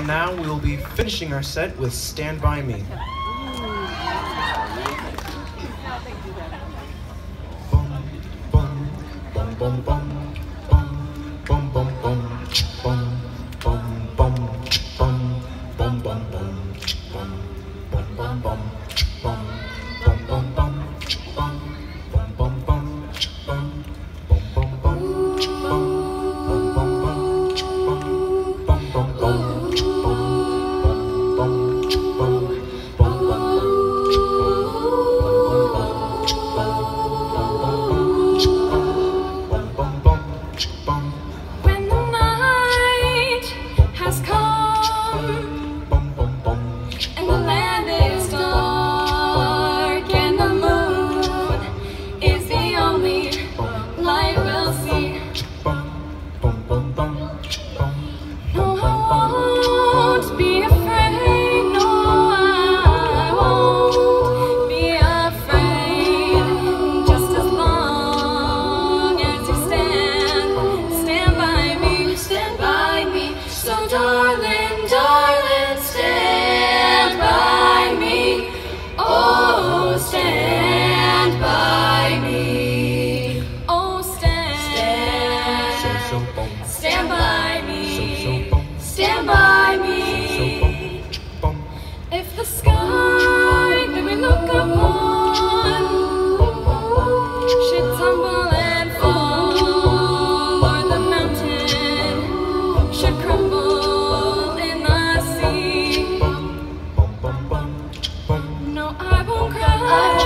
And now we will be finishing our set with Stand By Me. darling. Stand by me.